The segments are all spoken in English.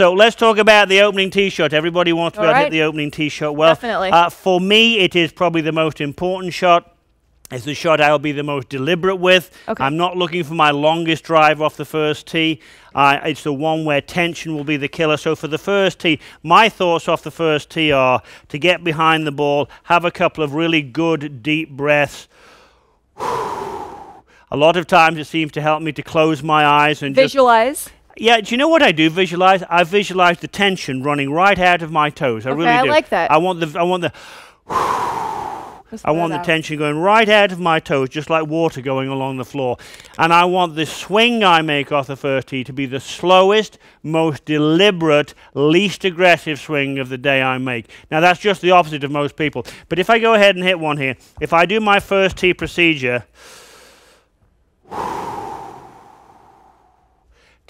So let's talk about the opening tee shot. Everybody wants to be able to hit the opening tee shot well. Definitely. Uh, for me, it is probably the most important shot. It's the shot I'll be the most deliberate with. Okay. I'm not looking for my longest drive off the first tee. Uh, it's the one where tension will be the killer. So for the first tee, my thoughts off the first tee are to get behind the ball, have a couple of really good deep breaths. A lot of times it seems to help me to close my eyes and just Visualize. Yeah, do you know what I do visualize? I visualize the tension running right out of my toes. I Okay, really I like that. I want the I want the I want the out. tension going right out of my toes, just like water going along the floor. And I want the swing I make off the first tee to be the slowest, most deliberate, least aggressive swing of the day I make. Now that's just the opposite of most people. But if I go ahead and hit one here, if I do my first tee procedure,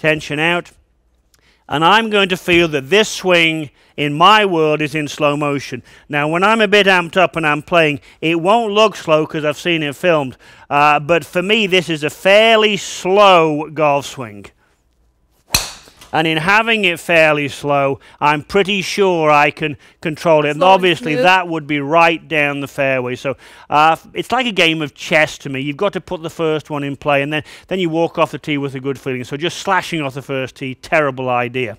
tension out, and I'm going to feel that this swing in my world is in slow motion. Now, when I'm a bit amped up and I'm playing, it won't look slow because I've seen it filmed. Uh, but for me, this is a fairly slow golf swing. And in having it fairly slow, I'm pretty sure I can control it. And obviously, that would be right down the fairway. So uh, it's like a game of chess to me. You've got to put the first one in play, and then, then you walk off the tee with a good feeling. So just slashing off the first tee, terrible idea.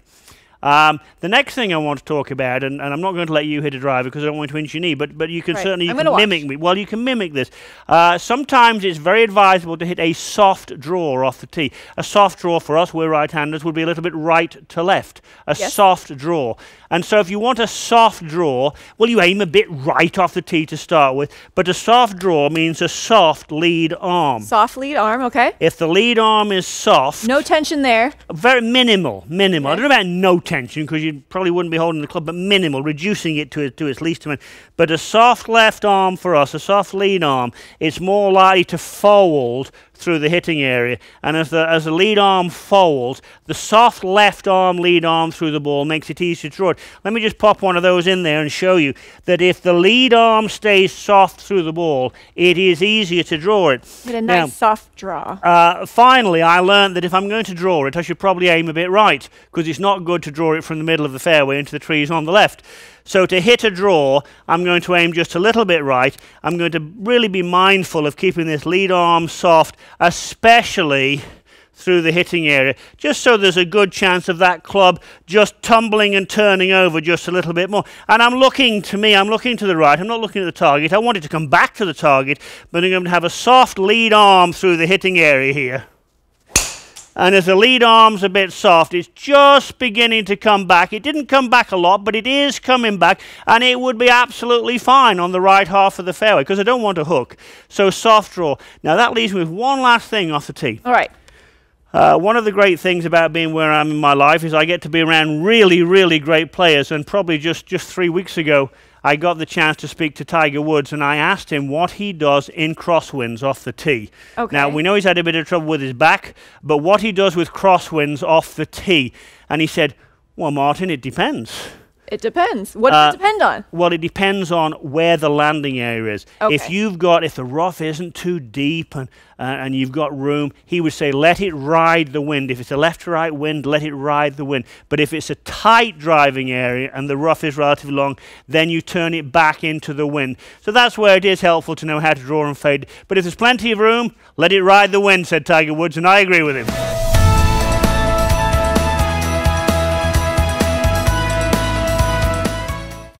Um, the next thing I want to talk about, and, and I'm not going to let you hit a driver because I don't want to inch your knee, but, but you can Right. certainly you can watch. mimic me. Well, you can mimic this. Uh, sometimes it's very advisable to hit a soft draw off the tee. A soft draw for us, we're right-handers, would be a little bit right to left. A Yes. soft draw. And so if you want a soft draw, well, you aim a bit right off the tee to start with. But a soft draw means a soft lead arm. Soft lead arm, okay. if the lead arm is soft, No tension there. very minimal, minimal. I don't know about no tension because you probably wouldn't be holding the club, but minimal, reducing it to, to its least amount. But a soft left arm for us, a soft lead arm, it's more likely to fold through the hitting area. And as the, as the lead arm folds, the soft left arm lead arm through the ball makes it easier to draw it. Let me just pop one of those in there and show you that if the lead arm stays soft through the ball, it is easier to draw it. Hit a Now- nice soft draw. uh, finally, I learned that if I'm going to draw it, I should probably aim a bit right because it's not good to draw it from the middle of the fairway into the trees on the left. So to hit a draw, I'm going to aim just a little bit right. I'm going to really be mindful of keeping this lead arm soft, especially through the hitting area, just so there's a good chance of that club just tumbling and turning over just a little bit more. And I'm looking to me, I'm looking to the right, I'm not looking at the target. I want it to come back to the target, but I'm going to have a soft lead arm through the hitting area here. And as the lead arm's a bit soft, it's just beginning to come back. It didn't come back a lot, but it is coming back, and it would be absolutely fine on the right half of the fairway because I don't want a hook. So soft draw. Now that leaves me with one last thing off the tee. All right. Uh, one of the great things about being where I'm in my life is I get to be around really, really great players. And probably just, just three weeks ago, I got the chance to speak to Tiger Woods, and I asked him what he does in crosswinds off the tee. Okay. Now, we know he's had a bit of trouble with his back, but what he does with crosswinds off the tee. And he said, Well, Martin, it depends. It depends. What Uh, does it depend on? Well, it depends on where the landing area is. If you've got, if the rough isn't too deep and uh, and you've got room, he would say let it ride the wind. If it's a left to right wind, let it ride the wind. But if it's a tight driving area and the rough is relatively long, then you turn it back into the wind. So that's where it is helpful to know how to draw and fade. But if there's plenty of room, let it ride the wind, said Tiger Woods, and I agree with him.